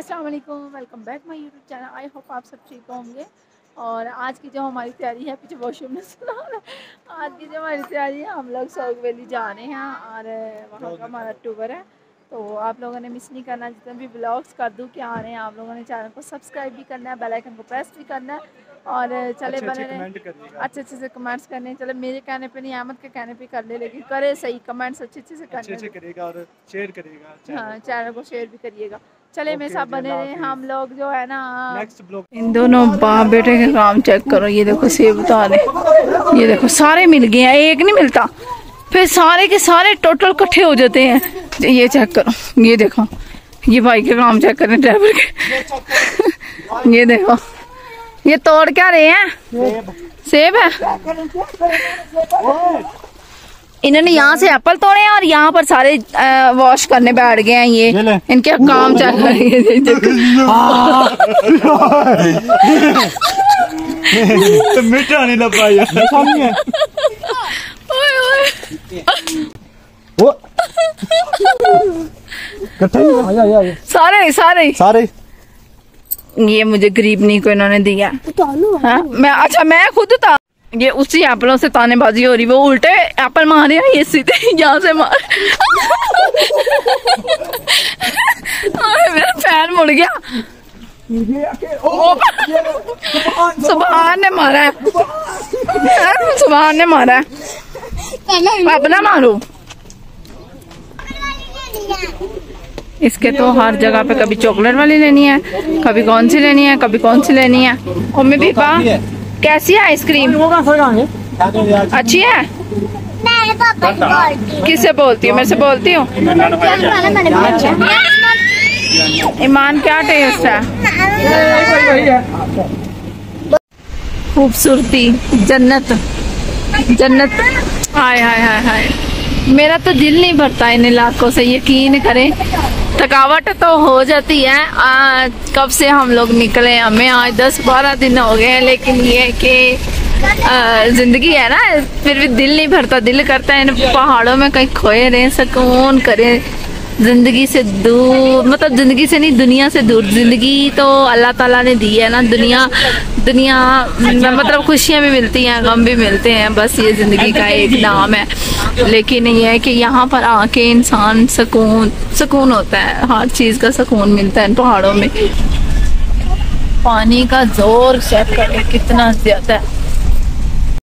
अस्सलाम वालेकुम welcome back my YouTube channel I hope आप सब ठीक होंगे। और आज की जो हमारी तैयारी है पीछे वॉशरूम में सुना आज की जो हमारी तैयारी है हम लोग सोग वैली जा रहे हैं और वहाँ का हमारा टूर है। तो आप लोगों ने मिस नहीं करना जितने भी ब्लॉग्स कर दूँ क्या आ रहे हैं आप लोगों ने चैनल को सब्सक्राइब भी करना है बेल आइकन को प्रेस भी करना है और चले बने रहे। अच्छे अच्छे से कमेंट्स करने चले मेरे कहने पे नहीं अहमद के कहने पे कर ले लेकिन करे सही कमेंट्स अच्छे अच्छे से अच्छे अच्छे करने करेगा और शेयर करेगा हाँ चैनल को शेयर भी करिएगा। चले मेरे साथ बने रहे हम लोग जो है ना इन दोनों बाप बेटे के काम चेक करो ये देखो सेब उतारे। ये देखो सारे मिल गए हैं एक नहीं मिलता। फिर सारे के सारे टोटल इकट्ठे हो जाते हैं। ये चेक करो। ये देखो। ये भाई के काम चेक करें ड्राइवर के। ये देखो। ये तोड़ क्या रहे हैं? सेब। है इन्होंने यहाँ से एप्पल तोड़े हैं और यहाँ पर सारे वॉश करने बैठ गए हैं ये। इनके काम चल रहे हैं। मीठा नहीं लग पाया मीठा नहीं है ओए ओए वो। इकट्ठे ही हैं? आया, आया, आया। सारे सारे। सारे। ये मुझे गरीबनी को इन्होंने दिया। हाँ मैं अच्छा मैं खुद था ये उसी एप्पलों से तानेबाजी हो रही वो उल्टे एप्पल मारे हैं ये सीधे यहाँ से मार मेरा पैर मुड़ गया। सुबहान ने मारा है। सुबहान ने मारा है। अब ना मारो। इसके तो हर जगह पे कभी चॉकलेट वाली लेनी है, कभी कौन सी लेनी है, कभी कौन सी लेनी है। मम्मी पीपा कैसी है आइसक्रीम? अच्छी है? किससे बोलती हूँ? मेरे से बोलती हूँ? ईमान क्या टेस्ट है? खूबसूरती, जन्नत जन्नत। हाय हाय हाय हाय। मेरा तो दिल नहीं भरता इन इलाकों से यकीन करें। थकावट तो हो जाती है। आ, कब से हम लोग निकले हमें आज दस बारह दिन हो गए हैं लेकिन ये कि ज़िंदगी है ना फिर भी दिल नहीं भरता। दिल करता है इन पहाड़ों में कहीं खोए रहें सकून करें। ज़िंदगी से दूर मतलब ज़िंदगी से नहीं दुनिया से दूर। ज़िंदगी तो अल्लाह ताला ने दी है ना दुनिया दुनिया मतलब खुशियाँ भी मिलती हैं गम भी मिलते हैं बस ये ज़िंदगी का एक नाम है। लेकिन ये है कि यहाँ पर आके इंसान सुकून सुकून होता है हर चीज़ का सुकून मिलता है इन पहाड़ों में। पानी का ज़ोर चेक करें कितना ज़्यादा है।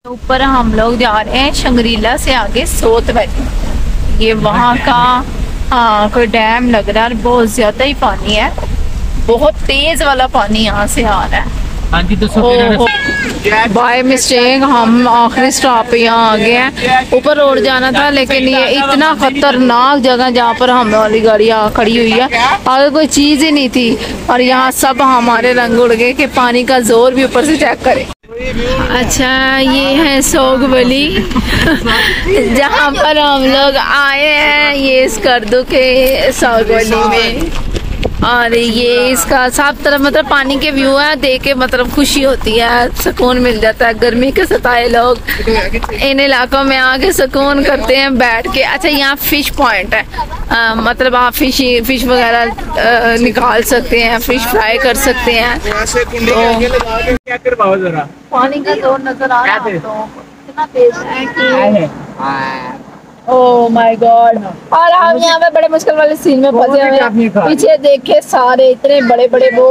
ऊपर हम लोग जा रहे हैं शंगरीला से आगे सोत वैली। ये वहाँ का हाँ कोई डैम लग रहा है बहुत ज़्यादा ही पानी है। बहुत तेज वाला पानी यहाँ से आ रहा है। हाँ तो बाय मिस्टेक हम आखिरी स्टॉप पे यहाँ आ गए हैं। ऊपर रोड जाना था लेकिन ये इतना खतरनाक जगह जहाँ पर हम वाली गाड़ी आ खड़ी हुई है। आगे कोई चीज़ ही नहीं थी। और यहाँ सब हमारे रंग उड़ गए कि पानी का ज़ोर भी ऊपर से चेक करें। अच्छा ये है सोगबली जहाँ पर हम लोग आए हैं, ये इस करदू के सोगबली में। और ये इसका साफ़ तरफ़ मतलब पानी के व्यू है देख के मतलब खुशी होती है सुकून मिल जाता है। गर्मी के सताए लोग इन इलाकों में आके सुकून करते हैं बैठ के। अच्छा यहाँ फ़िश पॉइंट है। अ, मतलब आप फ़िश फ़िश वगैरह निकाल सकते हैं फ़िश फ्राई कर सकते हैं। तो क्या करवाओ जरा? पानी का ज़ोर नज़र आ रहा है तो है ओह माय गॉड और हम यहाँ पे बड़े मुश्किल वाले सीन में फंसे हुए हैं। पीछे देखे सारे इतने बड़े बड़े वो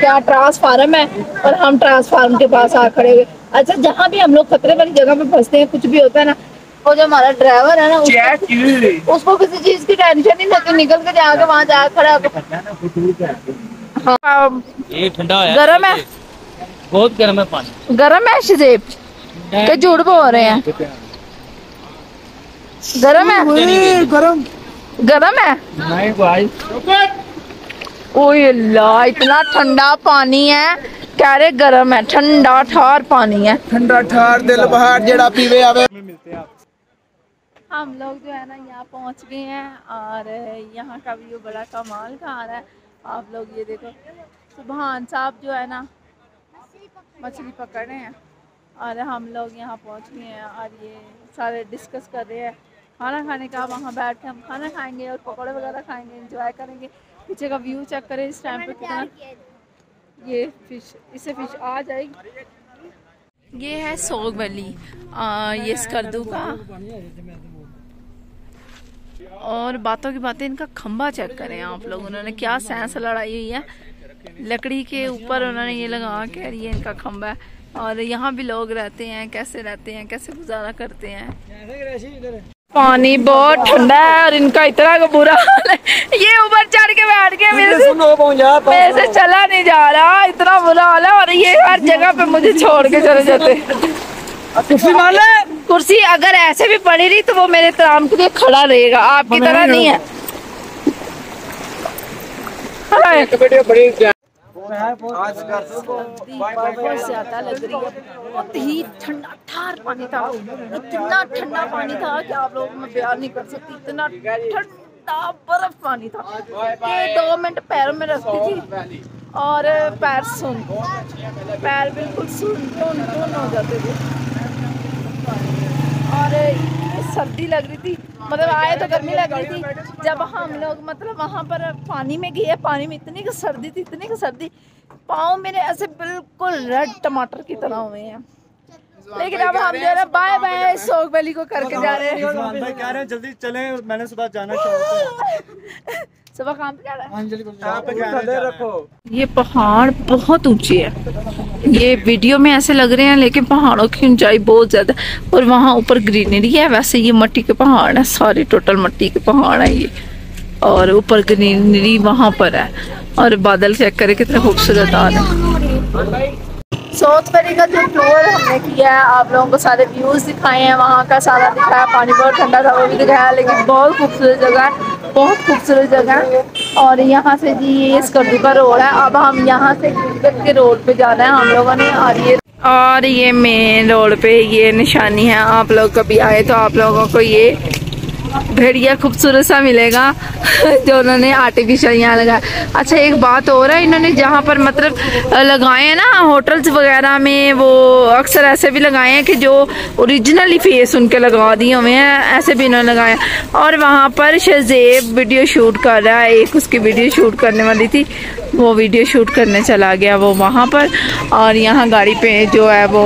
क्या ट्रांसफार्म है? और हम ट्रांसफार्म के पास आ खड़े हुए। अच्छा जहाँ भी हम लोग खतरे वाली जगह पे फंसते हैं कुछ भी होता है ना वो जो हमारा ड्राइवर है ना उसको, उसको किसी चीज़ की टेंशन नहीं होती निकल के जाके वहाँ जा खड़ा हाँ, ये ठंडा है। गरम है? बहुत गर्म है पानी। गरम है शिजेब के झूठ बोल रहे हैं? गरम है? गरम। गरम है? नहीं भाई। ओए अल्लाह इतना ठंडा पानी है। कह रहे गरम है ठंडा ठार पानी है। ठंडा ठार दिल बहार जेड़ा पीवे आवे। मिलते हैं हम लोग जो है ना यहाँ पहुँच गए हैं और यहाँ का व्यू बड़ा कमाल का आ रहा है। आप लोग ये देखो सुबहान साहब जो है ना मछली पकड़ रहे हैं। और हम लोग यहाँ पहुँच गए हैं और ये सारे डिस्कस कर रहे हैं। खाना खाने का वहाँ बैठ के हम खाना खाएँगे और पकौड़े वगैरह खाएँगे एंजॉय करेंगे। पीछे का व्यू चेक करें इस टाइम पे कितना ये फ़िश इससे फ़िश आ जाएगी। ये है सोग वैली ये स्कर्दू का। और बातों की बातें इनका खंबा चेक करें आप लोग उन्होंने क्या साइंस लड़ाई हुई है। लकड़ी के ऊपर उन्होंने ये लगा के ये इनका खंबा है। और यहाँ भी लोग रहते हैं कैसे रहते हैं कैसे गुजारा करते हैं। पानी बहुत ठंडा है और इनका इतना का बुरा हाल है। ये ऊपर चढ़ के बैठ गए मेरे से। मेरे से चला नहीं जा रहा इतना बुरा हाल है और ये हर जगह पे मुझे छोड़ के चले जाते कुर्सी अगर ऐसे भी पड़ी रही तो वो मेरे तराम के लिए खड़ा रहेगा। आपकी तरह नहीं है। ज़्यादा लग रही है। बहुत ही ठंडा ठार पानी था। इतना ठंडा पानी था कि आप लोगों मैं बयान नहीं कर सकती। इतना ठंडा बर्फ़ पानी था। कि दो मिनट पैरों में रखती थी और पैर सुन पैर बिल्कुल सुन टुन टुन हो जाते थे। और सर्दी लग रही थी। मतलब आए तो गर्मी लग रही थी। जब हम लोग मतलब वहाँ पर पानी में गए पानी में इतनी की सर्दी थी इतनी की सर्दी। पाँव मेरे ऐसे बिल्कुल रेड टमाटर की तरह हुए हैं। लेकिन अब हम जो है बाय बाय सोग वैली को करके जा रहे हैं। कह रहे हैं जल्दी चले मैंने सुबह जाना चाहिए सुबह काम पे जा रहा है? यहाँ पे कह रहे हैं। रखो ये पहाड़ बहुत ऊँचे है। ये वीडियो में ऐसे लग रहे हैं, लेकिन पहाड़ों की ऊंचाई बहुत ज़्यादा। और वहाँ ऊपर ग्रीनरी है। वैसे ये मट्टी के पहाड़ है, सारे टोटल मट्टी के पहाड़ है ये। और ऊपर ग्रीनरी वहाँ पर है और बादल चेक करे कितने खूबसूरत आ रहे हैं। साउथ का जो टूर हमने किया है, आप लोगों को सारे व्यूज़ दिखाए हैं, वहाँ का सारा दिखाया, पानी बहुत ठंडा था, वो भी दिखाया, लेकिन बहुत खूबसूरत जगह है। बहुत खूबसूरत जगह है। और यहाँ से जी ये स्कर्दू का रोड है। अब हम यहाँ से के रोड पे जाना है हम लोगों ने। और ये और ये मेन रोड पे ये निशानी है। आप लोग कभी आए तो आप लोगों को ये भेड़िया खूबसूरत सा मिलेगा। जो उन्होंने आर्टिफिशियल यहाँ लगाया अच्छा एक बात और है, इन्होंने जहाँ पर मतलब लगाए हैं ना होटल्स वगैरह में, वो अक्सर ऐसे भी लगाए हैं कि जो ओरिजिनली फेस उनके लगा दिए हुए हैं, ऐसे भी इन्होंने लगाए हैं। और वहाँ पर शजेब वीडियो शूट कर रहा है, एक उसकी वीडियो शूट करने वाली थी। वो वीडियो शूट करने चला गया वो वहाँ पर। और यहाँ गाड़ी पे जो है, वो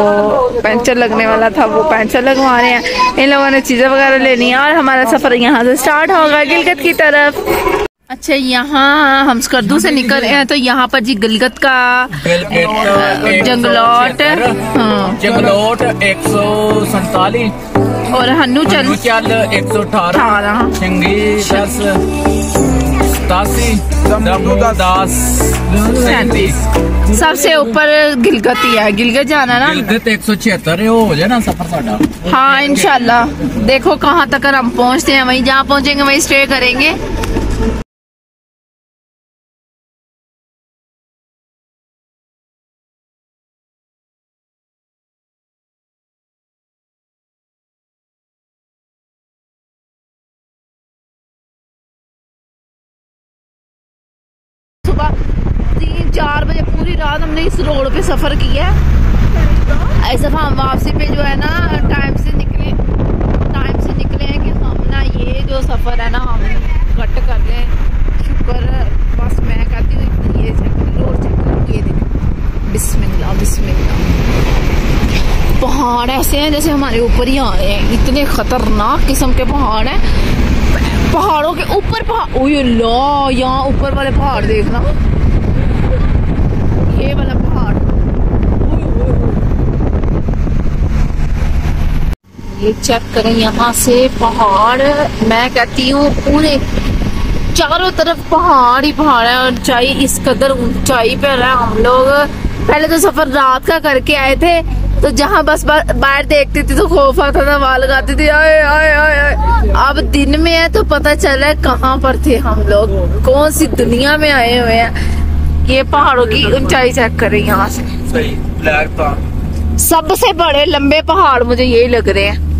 पंचर लगने वाला था, वो पंचर लगवा रहे हैं। इन लोगों ने चीज़ें वगैरह लेनी है। और हमारा सफ़र यहाँ से स्टार्ट होगा गिलगत की तरफ़। अच्छा यहाँ हम स्कर्दू से निकल रहे हैं तो यहाँ पर जी गिलगत का जंगलौट। हाँ। जंगलोट एक सौ सैतालीस और हन्नू चल। चल एक सौ अठारह दस सतासी दस सैंतीस। सबसे ऊपर गिलगत ही है गिलगत जाना ना। गिलगत एक सौ छिहत्तर हो जाए ना सफ़र साडा हाँ इनशाला देखो कहाँ तक हम पहुँचते हैं वहीं जहाँ पहुँचेंगे वहीं स्टे करेंगे। चार बजे पूरी रात हमने इस रोड पे सफ़र किया है। ऐसा हम वापसी पे जो है ना टाइम से निकले टाइम से निकले हैं कि हम ना ये जो सफ़र है ना हम घट कर रहे हैं। शुक्र बस मैं कहती हूँ ये रोड चेक करें, ये देखो। बिस्मिल्लाह बिस्मिल्लाह। पहाड़ ऐसे हैं जैसे हमारे ऊपर ही आ रहे हैं। इतने खतरनाक किस्म के पहाड़ हैं। पहाड़ों के ऊपर पहाड़ ला यहाँ ऊपर वाले पहाड़ देखना ये वाला पहाड़ ये चेक करें यहाँ से पहाड़। मैं कहती हूँ पूरे चारों तरफ़ पहाड़ ही पहाड़ है और ऊंचाई इस कदर ऊंचाई पर है हम लोग। पहले तो सफ़र रात का करके आए थे तो जहाँ बस बाहर देखती थी तो खौफ आता था वहाँ लगाती थी। आए आए आए आए। अब दिन में है तो पता चला है कहाँ पर थे हम लोग कौन सी दुनिया में आए हुए हैं। ये पहाड़ों की ऊंचाई चेक करें यहाँ से। सबसे बड़े लंबे पहाड़ मुझे यही लग रहे हैं।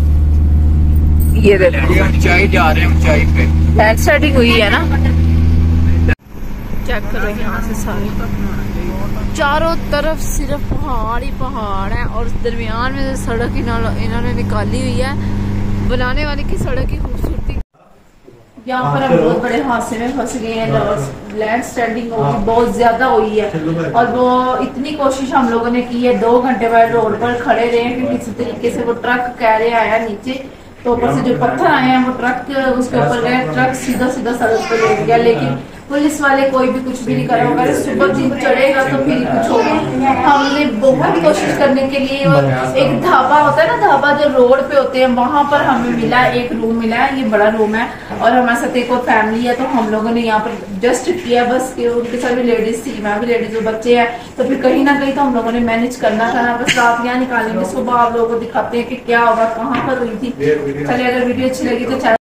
ये देखो ऊंचाई जा रहे हैं ऊंचाई पे। लैंड स्लाइडिंग हुई है ना? चेक करो यहाँ से सारे। चारों तरफ़ सिर्फ़ पहाड़ ही पहाड़ है और दरमियान में सड़क इन्होंने निकाली हुई है बनाने वाले की सड़क की खूबसूरती। यहाँ पर हम बहुत बड़े हादसे में फंस गए हैं लैंड स्टैंडिंग बहुत ज़्यादा हुई है। और वो इतनी कोशिश हम लोगों ने की है दो घंटे बाद रोड पर खड़े रहे कि किसी तरीके से वो ट्रक कह रहे आया नीचे। तो ऊपर से जो पत्थर आए हैं, वो ट्रक उसके ऊपर गए ट्रक सीधा सीधा सड़क पर ले गया, लेकिन पुलिस वाले कोई भी कुछ भी नहीं कर अगर सुबह दिन चढ़ेगा तो फिर कुछ होगा हमने बहुत कोशिश करने के लिए और एक ढाबा होता है ना ढाबा जो रोड पे होते हैं वहाँ पर हमें मिला एक रूम मिला है ये बड़ा रूम है। और हमारे साथ एक और फैमिली है तो हम लोगों ने यहाँ पर जस्ट किया बस कि उनके साथ भी लेडीज़ थी मैं भी लेडीज़ और बच्चे हैं। तो फिर कहीं ना कहीं तो हम लोगों ने मैनेज करना था। ना बस रात यहाँ निकालेंगे सुबह आप लोगों को दिखाते हैं कि क्या होगा कहाँ पर हुई थी। चले अगर वीडियो अच्छी लगी तो